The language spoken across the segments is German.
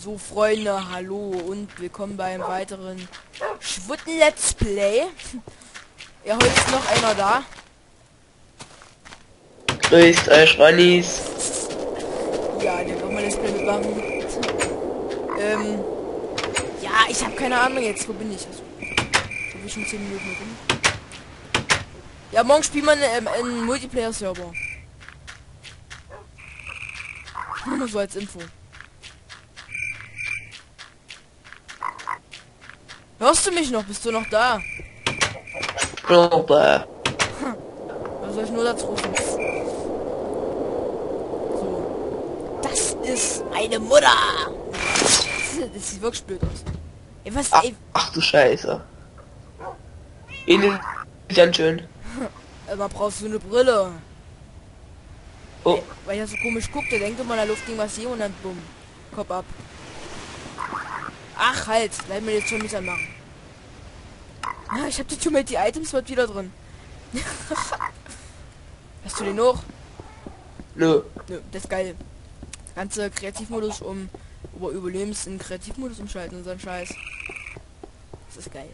So Freunde, hallo und willkommen beim weiteren Schwutten Let's Play. Ja, heute ist noch einer da. Grüßt euch, Ronnies. Ja, der will mal Let's Play mitmachen. Ähm, ja, ich habe keine Ahnung jetzt. Wo bin ich? Also, bin ich schon 10 Minuten rum? Ja, morgen spielt man ähm, einen Multiplayer-Server. Nur so als Info. Hörst du mich noch? Bist du noch da? Glaube. Was soll ich nur dazu rufen? So. Das ist eine Mutter! Das sieht wirklich blöd aus. Ey, was, Ach, ey, ach du Scheiße. Innen ganz schön. man braucht so eine Brille. Oh, Ey, weil er so komisch guckt, der denkt immer, in der Luft ging was hier und dann bumm. Kopf ab. Ach halt, bleib mir jetzt schon nicht anmachen. Ah, ich hab die Ultimate Items wird wieder drin. Hast du den noch? nö. Nö, das ist geil. Ganze Kreativmodus um über Überlebens in Kreativmodus umschalten und so ein Scheiß. Das ist geil.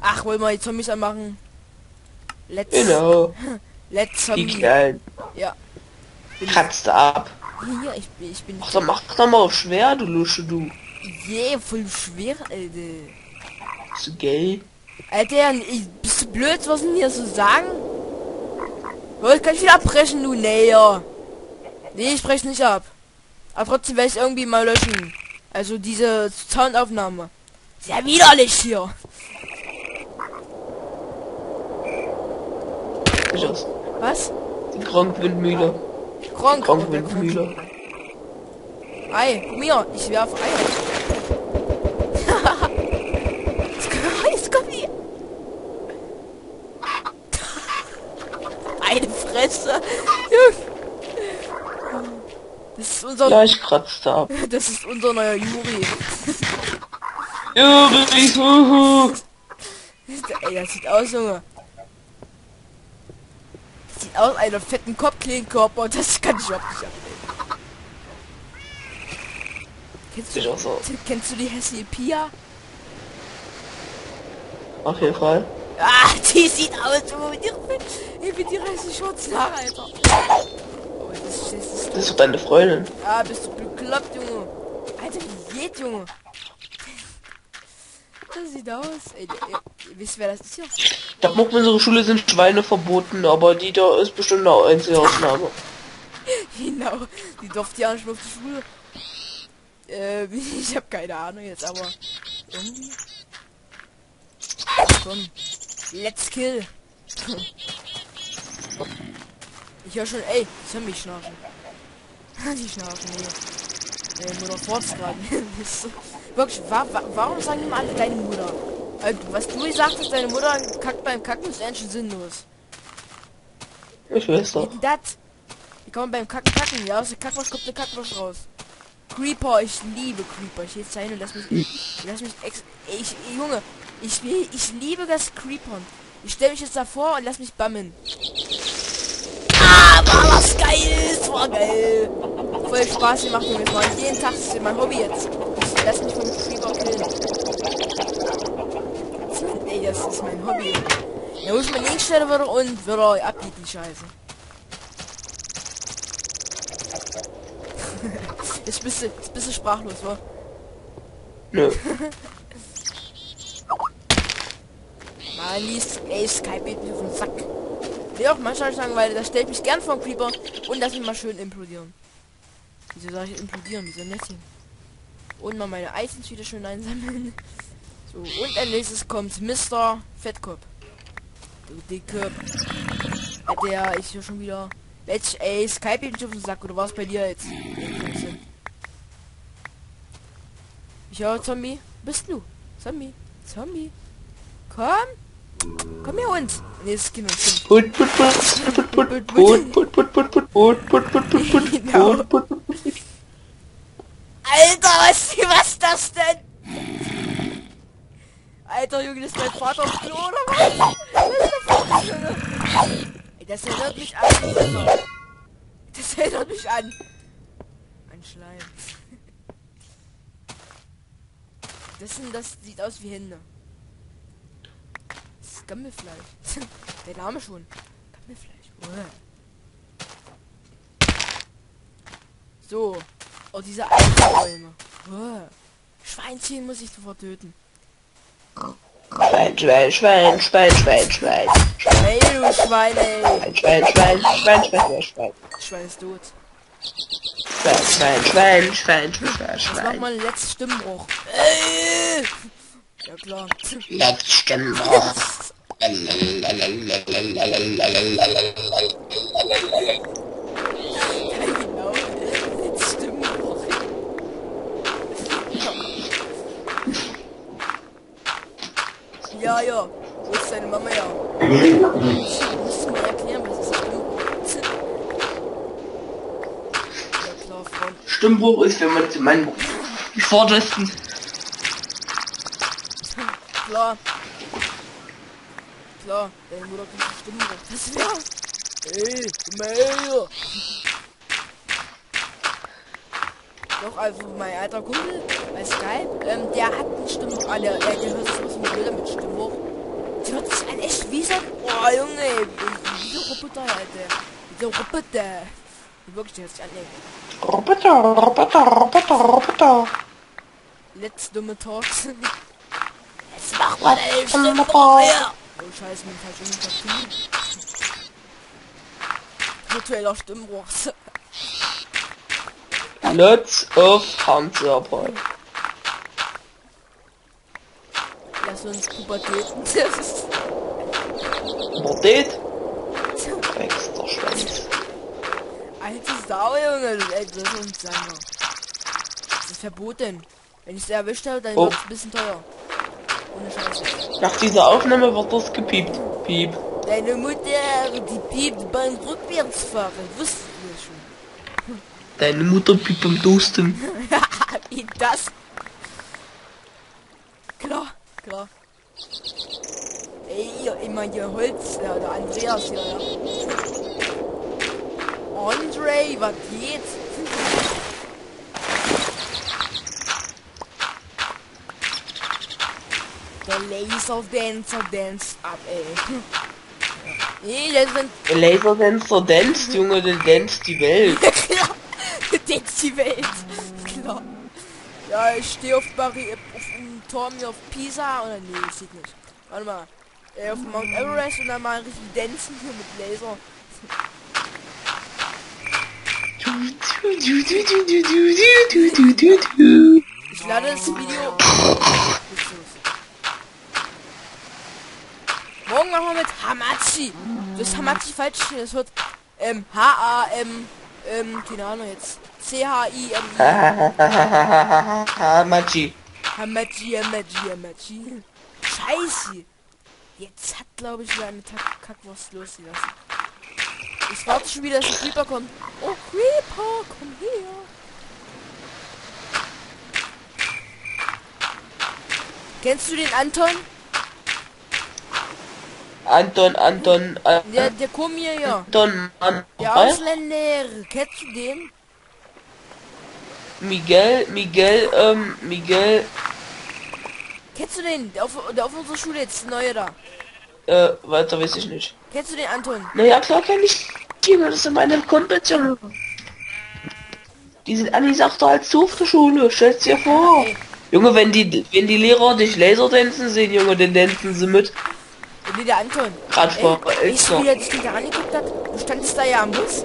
Ach, wollen wir die Zombies anmachen? Let's Genau. Let's Die Zombie. Kleinen. Ja. Bin Kratzt ab. Hier, ich bin ich bin Ach, dann mach doch mal auf schwer, du Lusche, du. yeah, voll schwer, Alter. Du gay? Alter, ich, bist du blöd, was denn hier so sagen? Wollt kann ich wieder abbrechen, du Näher. Nee, ich brech nicht ab. Aber trotzdem werde ich irgendwie mal löschen. Also diese Soundaufnahme. Sehr widerlich hier. Ich. Was? Die Gronk-Windmühle. Gronk. Gronk-Windmühle. Ei, komm hier, ich werfe Eier. Jetzt komm- hier. Eine Fresse. Das ist unser, Ja, ich kratzte ab. das ist unser neuer Juri. Huhu. Ey, das sieht aus, Junge. Das sieht aus, einer fetten Kopfklebenkörper und das kann ich überhaupt nicht ablehnen. Kennst du, auch so kennst du die hässliche Pia? Auf jeden Fall. Ah, die sieht aus, mit ihren, mit ihren hässlichen schwarzen Haaren, Alter. Oh, das ist, das ist, Das ist doch deine Freundin. ah, bist du bekloppt, Junge. Alter, wie geht, Junge? Sieht aus. Ey, ihr wisst, wer das ist hier? Ich glaube, auf unserer Schule sind Schweine verboten, aber die da ist bestimmt eine einzige Ausnahme. Genau, die durfte ja nicht mehr auf die Schule. Äh, ich habe keine Ahnung jetzt, aber irgendwie. Komm, let's kill. Ich höre schon, ey, Zombie schnarchen. Die schnarchen hier. Äh, nur noch Forts gerade. Wirklich, wa wa warum sagen immer alle deine Mutter? Äh, was du gesagt hast, deine Mutter kackt beim Kacken, ist eigentlich sinnlos. Ich weiß doch. das? Wie kann man beim Kacken kacken? Ja, aus der Kackwurst kommt eine Kackwurst raus. Creeper, ich liebe Creeper. Ich jetzt sein und lass mich. Lass mich ex ich, Junge, ich, will- ich liebe das Creepern. Ich stelle mich jetzt davor und lass mich bammen. Ah, war das geil! War geil! Voll Spaß gemacht, Junge. Das war jeden Tag das ist mein Hobby jetzt. Ich lass mich vom Creeper killen. Ey, das ist mein Hobby. Da muss man hinstellen würde und würde abgeht die Scheiße. Jetzt bist du, jetzt bist du sprachlos, wa? Nö. Man liest, ey, Skype geht mir auf den Sack. Will auch manchmal sagen, weil das stellt mich gern vor den Creeper und lass mich mal schön implodieren. Soll ich implodieren? Nett hier? Und mal meine Eisens wieder schön einsammeln. So, und als nächstes kommt Mr. Fettkopf. Du dicke. Äh, Der ist hier schon wieder. Let's, ey, Skype geht mich auf den Sack, oder was bei dir jetzt? Ich höre Zombie. Bist du? Zombie. Zombie. Komm. Komm her uns. Nee, das ist Kind und Kind. Put, put, put, put, put, put, put, put, put, put, put, put, put, put, put, Genau. put, put, put, put. Alter, was, was das denn? Alter Junge, ist mein Vater auf Klo, oder was? Das erinnert mich an. Das erinnert mich an. Ein Schleim. Das, sind, das sieht aus wie Hände. Gammelfleisch. Der Name schon. Gammelfleisch. So. Oh, diese Altenbäume. Uah. Schweinchen muss ich sofort töten. Schwein, Schwein, Schwein, Schwein, Schwein, Schwein. Hey, du Schwein, ey. Schwein, Schwein, Schwein, Schwein, Schwein, Schwein. Schwein ist tot. Schwein, Schwein, Schwein, Schwein, Schwein, mach Schwein. mal einen letzten Stimmbruch. Ey! Ja klar. Jetzt stimmt doch. Ja, genau. Letzten Stimmbruch. Ja, ja. Wo ist deine Mama ja? Ich muss mir erklären, was ist Stimmbruch? Ja klar, Stimmbruch ist, wenn man zu meinen die vordersten Klar. Klar, deine Mutter kriegt einen Stimmbruch. Das wär's. Ey, komm her. Doch, also mein alter Kumpel bei Skype, ähm, der hat Stimmbruch. Ah, der, der, der hört sich aus wie Bilder mit Stimmbruch. Der hört sich an echt wie so. Oh, Junge, so Roboter, Alter. Wie so Roboter. Wirklich, der hört sich an. Roboter, Roboter, Roboter, Roboter. Let's dumme Talks. Jetzt mach mal deine Stimmbruch her. Oh, scheiße, mir falsch umgebracht. Virtueller Stimmbruch. Lots of Handserpol. Lass uns Pubertäten. Mordet? Wächst der Schwanz. Alte Sau, Junge, du ey, das ist uns sagen. Das ist verboten. Wenn ich es erwischt habe, dann Oh. wird es ein bisschen teuer. Ohne Scheiße. Nach dieser Aufnahme wird das gepiept. Piep. Deine Mutter, die piept beim Rückwärtsfahren. Wusstest du das schon? Deine Mutter piept beim Dusten. Wie das? Klar, klar. Ey, ihr immer hier Holz, ja, der Andreas hier, ja. Andre, was geht? Der Laserdancer dance ab, ey. Nee, der sind Der Laserdancer danst, Junge, der danst die Welt. Klar, jetzt die Welt. Klar. Ja, ich stehe auf Barri auf dem Turm hier auf Pisa oder nee, das sieht nicht. Warte mal. Äh, auf Mount Everest und dann mal richtig dancen hier mit Laser. Ich lade das Video. Morgen machen wir mit Hamachi. Das ist Hamachi falsch. Das wird ähm, H-A-M, ähm, keine Ahnung jetzt. C-H-I-M-I. Machi. Hamachi, Hamachi, Hamachi. Scheiße. Jetzt hat, glaube ich, wieder eine Kack Kackwurst losgelassen. Ich warte schon wieder, dass der Creeper kommt. Oh, Creeper, komm her. Kennst du den Anton? Anton, Anton, Der, der Komir, ja. Anton, Mann. Der Ausländer. Kennst du den? Miguel, Miguel, ähm, Miguel, Kennst du den? Der auf, der auf unserer Schule jetzt, neue da. Äh, weiter weiß ich nicht. Kennst du den Anton? Naja, klar kenn ich die, Junge, das sind meine Kumpels, Junge. Die sind angesagt als du auf der Schule, stell's dir vor. Ey, Junge, wenn die, wenn die Lehrer dich Laserdanzen sehen, Junge, dann tanzen sie mit. nee, der Anton. Grad Ey, vor weißt du, wie Elster. er sich da angeguckt hat? Du standest da ja am Bus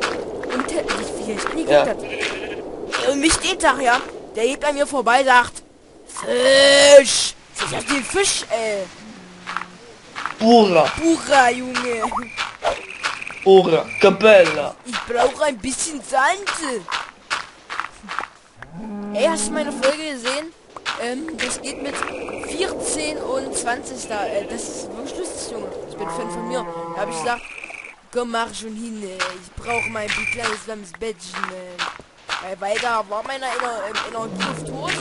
und er sich angeguckt Ja. hat. Ey, Und mich steht da, ja. Der geht an mir vorbei, sagt, Fisch! Ich sag, den Fisch, ey. Bura, Pura, Junge. Bura, Capella. Ich brauche ein bisschen Sand. Ey, hast du meine Folge gesehen? Ähm, das geht mit 14 und 20 da. Äh, das ist wirklich lustig, Junge. Ich bin Fan von mir. Da habe ich gesagt, komm, mach schon hin. Ey. Ich brauche mein kleines warmes Bettchen. Ey. Weil weiter war meine Ener ähm, Energie auf tot.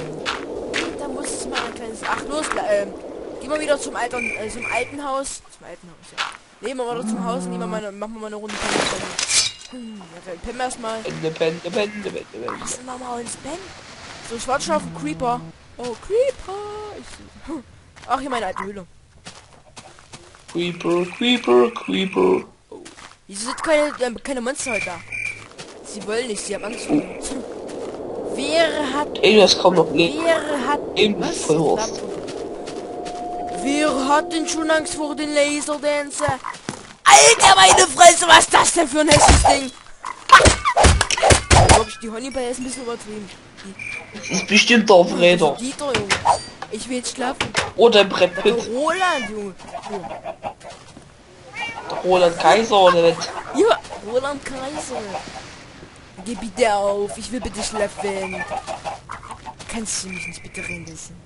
Dann musste ich mal ein kleines... Ach, los, ähm, gehen wir wieder zum alten, äh, zum alten Haus. Zum alten Haus, ja. Nehmen wir wieder zum Haus und nehmen wir mal, eine- machen wir mal eine Runde. Hm, ja, wir erstmal. Lassen wir mal uns pennen. So, ich warte schon auf den Creeper. Oh, Creeper. Ich, hm. Ach, hier meine alte Höhle. Creeper, Creeper, Creeper. Wieso sind keine, äh, keine Monster heute da? Sie wollen nicht, sie haben Angst vor mir. Hm. Wer hat, Ey, hast kaum noch Leben. wer hat, Eben was? voll. Wer hat denn schon Angst vor den Laserdancer? Alter, meine Fresse, was ist das denn für ein hässliches Ding? Wirklich, die Honeyball ist ein bisschen übertrieben. Das ist bestimmt der Aufräder. Dieter, Junge. Ich will jetzt schlafen. Oder Brett Der Pitt. Roland, Junge. Der Roland Kaiser oder nicht? Ja, Roland Kaiser. Geh bitte auf, ich will bitte schlafen. Kannst du mich nicht bitte reinlassen?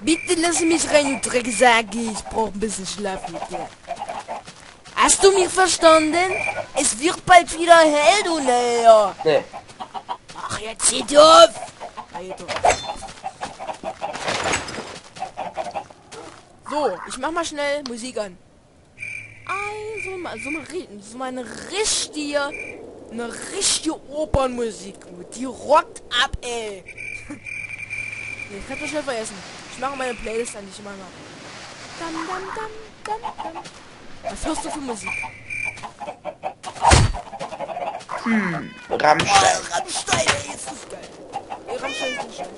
Bitte lass mich rein, du Drecksack. Ich brauch ein bisschen Schlaf mit dir. Hast du mich verstanden? Es wird bald wieder hell, du Näher. Nee. Ach, jetzt zieht auf! So, ich mach mal schnell Musik an. Also, mal, so, mal, so mal eine richtige, eine richtige Opernmusik. Die rockt ab, ey. Nee, ich kann das schnell vergessen. Ich mache meine Playlist an, die ich immer mache. Dam, dam, dam, dam, dam. Was hörst du für Musik? Hm, Rammstein. Rammstein, ey, ist das geil. Ey, Rammstein ist nicht schlecht.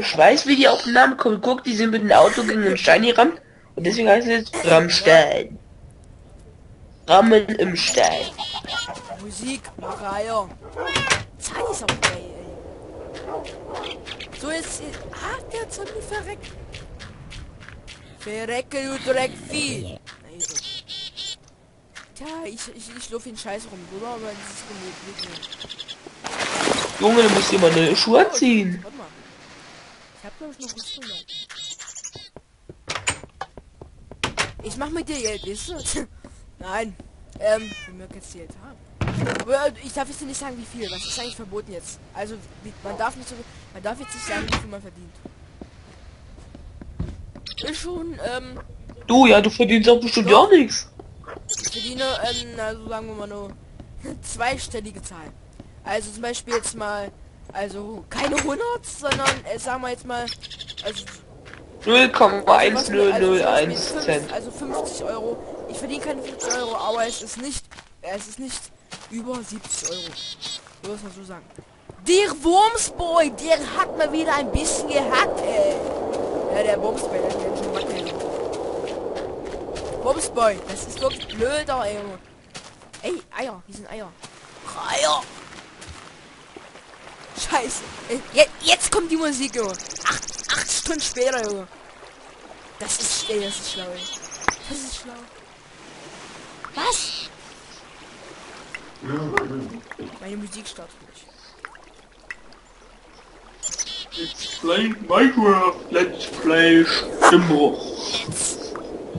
Ich weiß, wie die auf den Namen kommen. Guck, die sind mit dem Auto gegen den Stein gerammt. Und deswegen heißt es jetzt Rammstein. Rammen im Stein. Musik, Maria. Zeit ist auch geil, ey. So, jetzt... Ah, der Zombie verreckt. Verrecke, du Dreckvieh. Tja, ich, ich, ich laufe den Scheiß rum, oder? Aber das ist gemütlich. Junge, du musst dir mal eine Schuhe ziehen. Warte mal. Ich hab glaube ich noch Rüstung. Ich mach mit dir Geld, weißt du? Nein. Ähm, wir mögen jetzt Geld haben. Ich darf jetzt nicht sagen, wie viel. Was ist eigentlich verboten jetzt? Also, man darf nicht so, man darf jetzt nicht sagen, wie viel man verdient. Ist schon, ähm, Du, ja, du verdienst auch bestimmt ja nichts. ich verdiene, ähm, also sagen wir mal nur zweistellige Zahlen. Also zum Beispiel jetzt mal, also keine 100, sondern äh, sagen wir jetzt mal, also 0,1001 fünf- Cent. Also 50 Euro. Ich verdiene keine 50 Euro, aber es ist nicht, es ist nicht über 70 Euro. So muss man so sagen. Der Wurmsboy, der hat mal wieder ein bisschen gehackt, ey. Ja, der Wurmsboy, der hat schon Wackel. Wurmsboy, das ist wirklich blöder, ey. Ey, Eier, hier sind Eier. Eier! Scheiße. Ey, je- Jetzt kommt die Musik, Junge. Acht, acht Stunden später, Junge. Das ist, ey, das ist schlau, ey. Das ist schlau. Was? Meine Musik startet nicht. Let's play Minecraft. Let's play Stimmbruch.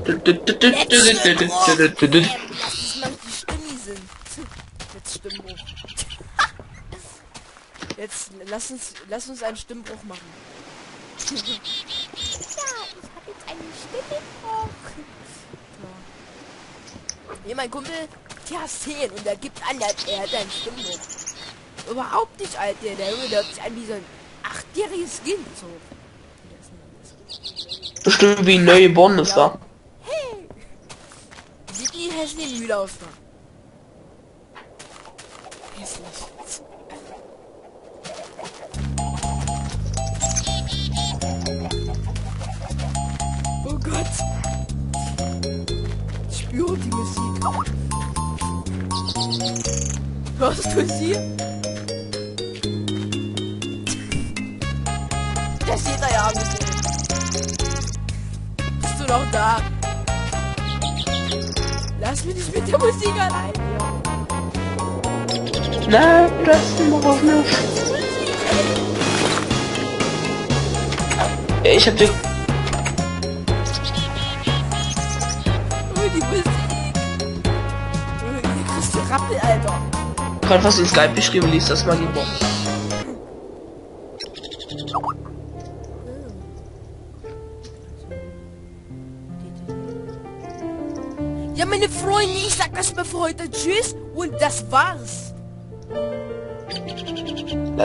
Sind. Jetzt Stimmbruch. Jetzt lass uns, lass uns einen Stimmbruch machen. ja, ich habe jetzt einen Stimmbruch. So. Nee, mein Kumpel, hat 10 und der gibt an, er er einen Stimmbruch. Überhaupt nicht, Alter. Der Junge, der hört sich an wie so ein achtjähriges Kind. So. Bestimmt wie neugeboren ist da. Hey! Sieht die hässlich müde aus, da. Hässlich. Oh Gott! Ich spüre die Musik. Hörst du sie? Das sieht er ja an. Bist du noch da? Lass mich nicht mit der Musik allein. Na, das noch nicht. Ich hab dir Oh, die Musik. Hier kriegst du Rappel, Alter. Gerade was in Skype geschrieben, liest das mal lieber. Ja, meine Freunde, ich sag erstmal für heute Tschüss und das war's.